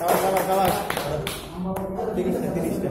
আরে সাবাস সাবাস সাবাস তিরিশটা তিরিশটা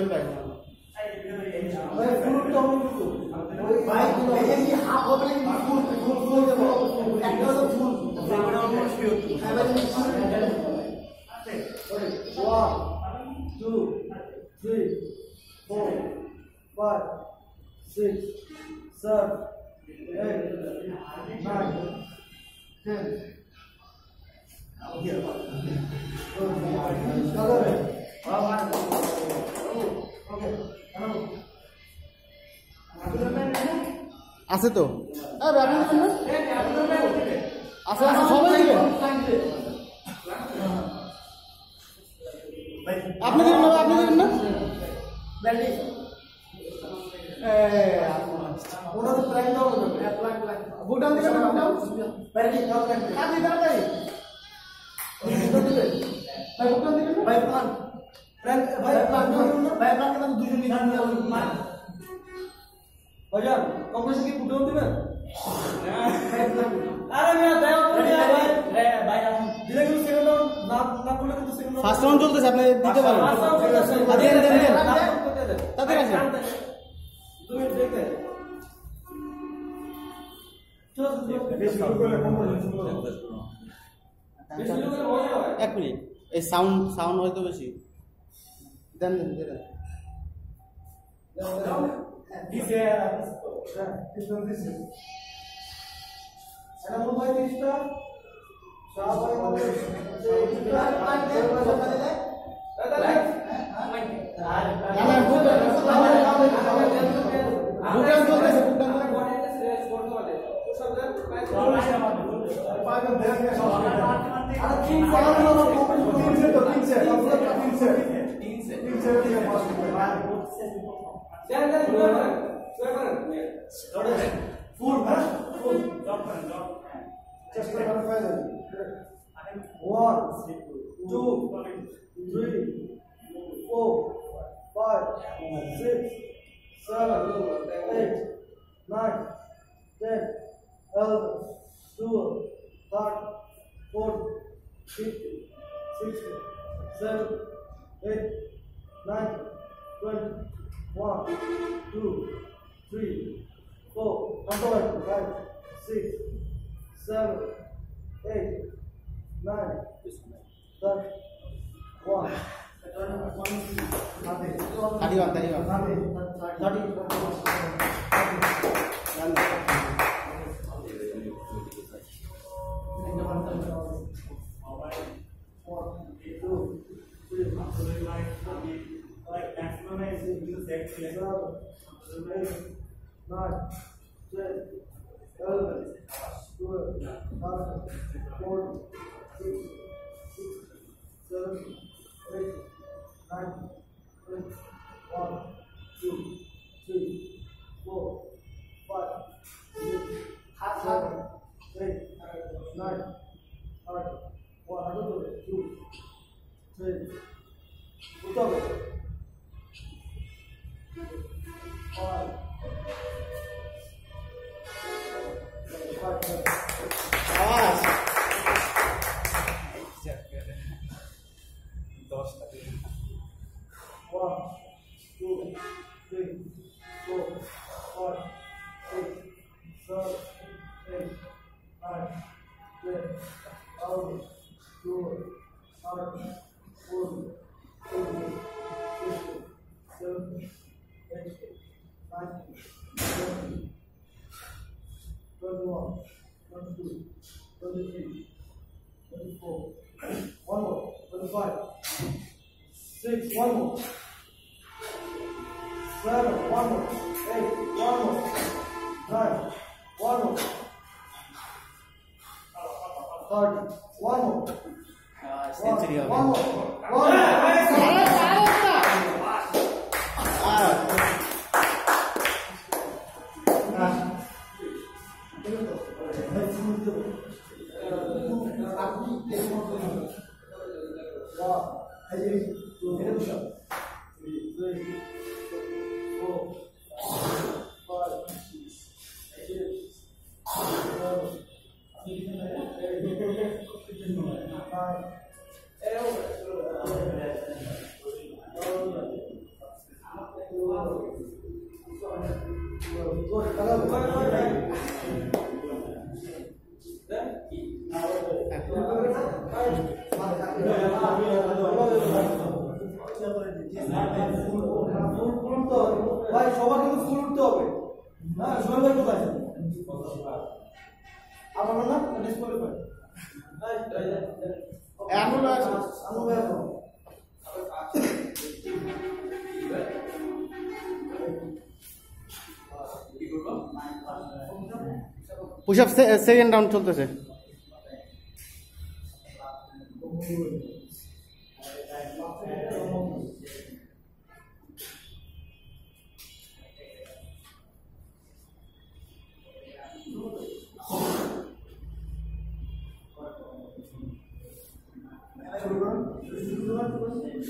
Divide by अरे फुल टर्म टू बाय ये हाफ हो गई फुल फुल फुल देखो angle of full background of view heaven full वाह two three four five six seven eight nine ten Color it. দিবেন না আছে আছে সবাই দিবেন আপনি দিবেন না আপনি দিবেন না? ওটা তো প্ল্যান দাও ভুটান দিবেন না ভুটান প্যারি দাও প্ল্যান কাজ দিতে পারে ভুটান দিবেন। ভাই ভুটান দিবেন ভাই ভাই না দুজন ভাইজান কম্পিটিশন কি ভুটান দিবেন আরে মিয়া দেও তো মিয়া ভাই। ভাই দিলে কিন্তু সেকেন্ড রাউন্ড না না করলে কিন্তু সেকেন্ড ফার্স্ট রাউন্ড চলতেছে আপনি দিতে পারেন আর দেন। দেন দেন তাদের আছে তুমি দেখতে হয় এক মিনিট। এই সাউন্ড সাউন্ড হয়তো বেশি। দেন দেন দেন আর তিন সেট দিছে কিজন দিছে এটা Yeah, you One, two, three, four, five, six, seven, eight, nine, ten, eleven, twelve, thirteen, fourteen, fifteen, sixteen, seventeen, eighteen, nineteen. one, two, three, four, and on, five, six, seven, eight, nine, ten, one. 31 31 31 31 externalizado, primeiro, mais, sete, anda, duas, nada, One, seven, one, eight, one, nine, one, thirty, one. 了！啊，哎，哎，打了！啊，这个走，哎，哎，哎，哎，哎，哎，哎，哎，哎，哎，哎，哎，一，哎，哎，哎，哎，哎，哎，哎，哎，Persia. কোথায় আমার নাম disqualify আছে। Push up second round চলতেছে।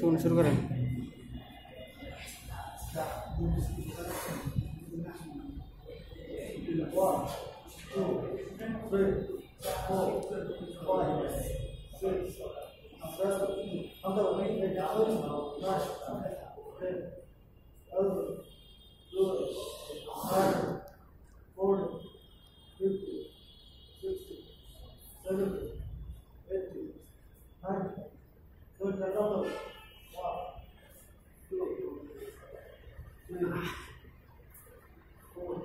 सुन शुरू करें। One, two, three, four.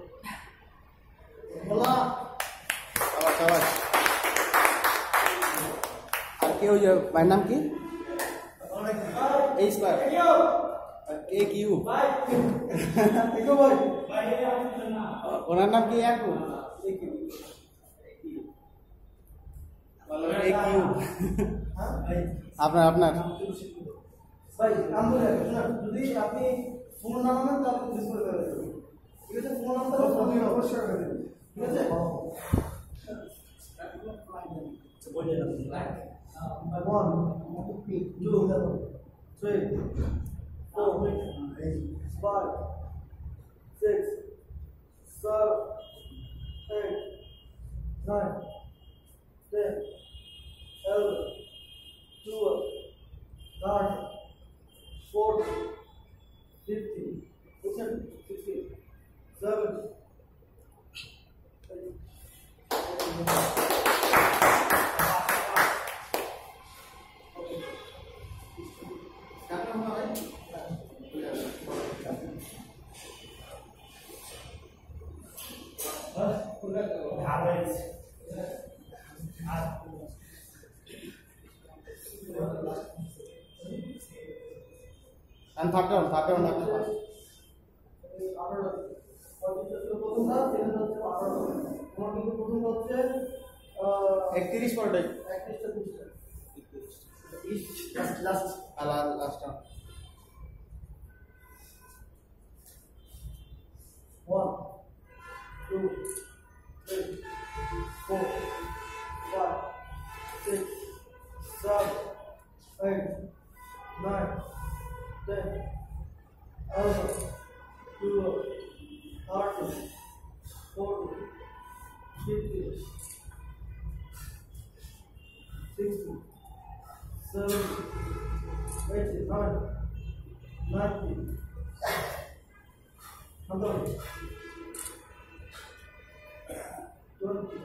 Hola. আওয়াজ আওয়াজ আর কে ওই যে ভাইয়ের নাম কি এই স্কোয়ার কে কিউ দেখো ভাই ওনার নাম কি একু এ কিউ আপনার আপনার ভাই কাম করে না যদি আপনি ফুল না হলে তার মিস করে দেবে ঠিক আছে ফুল নামটা অবশ্যই অবশ্যই হবে ঠিক আছে One, two, three, four, five, six, seven, eight, nine. হয়েছে and third round third round আপনি একত্রিশ point একত্রিশটা last last four, five, six, seven, eight, nine, ten, eleven, twelve, thirteen, fourteen, fifteen, sixteen, seventeen, eighteen, nine, nineteen. Number. Twenty.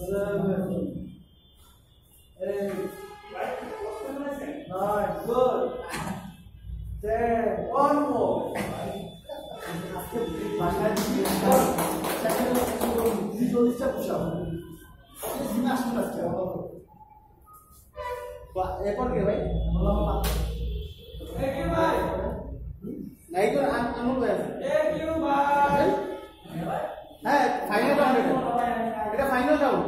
seven, eight, nine, good. Ten, one more. এরপর কে ভাই Thank you, bye. না এই করে আম- আমুল হ্যাঁ final round এটা। Final round.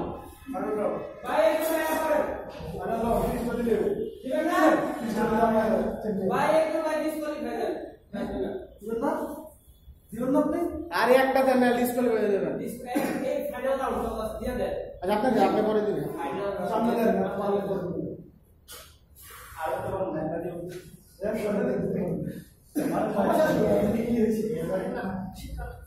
ঠিক আছে? Bye, একটু bye disqualify দেন। আরে একটা দেন না করে বেরিয়ে দেবেন। Dis- এই- দিয়ে দেন। আচ্ছা আপনার আপনি পরে দিবেন। Final সামনে দেন না পারলে করবেন Personally, আপনি নাম দিয়ে আসেন, আমি আইলে কখন মনে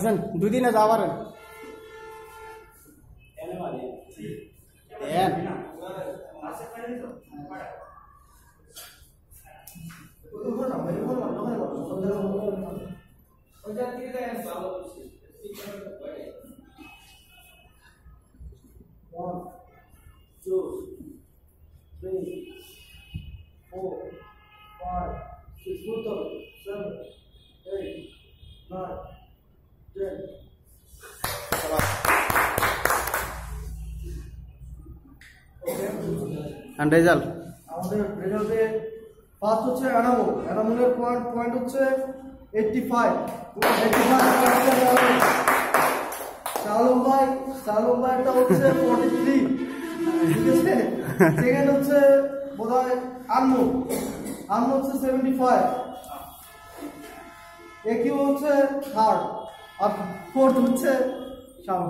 আসেন দুই দিনে যাওয়ারেন আর রেজাল্ট আমাদের রেজাল্টে ফার্স্ট হচ্ছে এনামুল। এনামুলের পয়েন্ট পয়েন্ট হচ্ছে এইটটি ফাইভ এইটটি ফাইভ ভাই শালম ভাইটা হচ্ছে ফর্টি থ্রি ঠিক আছে সেকেন্ড হচ্ছে বোধ হয় আনমু আনমু হচ্ছে সেভেন্টি ফাইভ একিউ হচ্ছে থার্ড আর ফোর্থ হচ্ছে শালম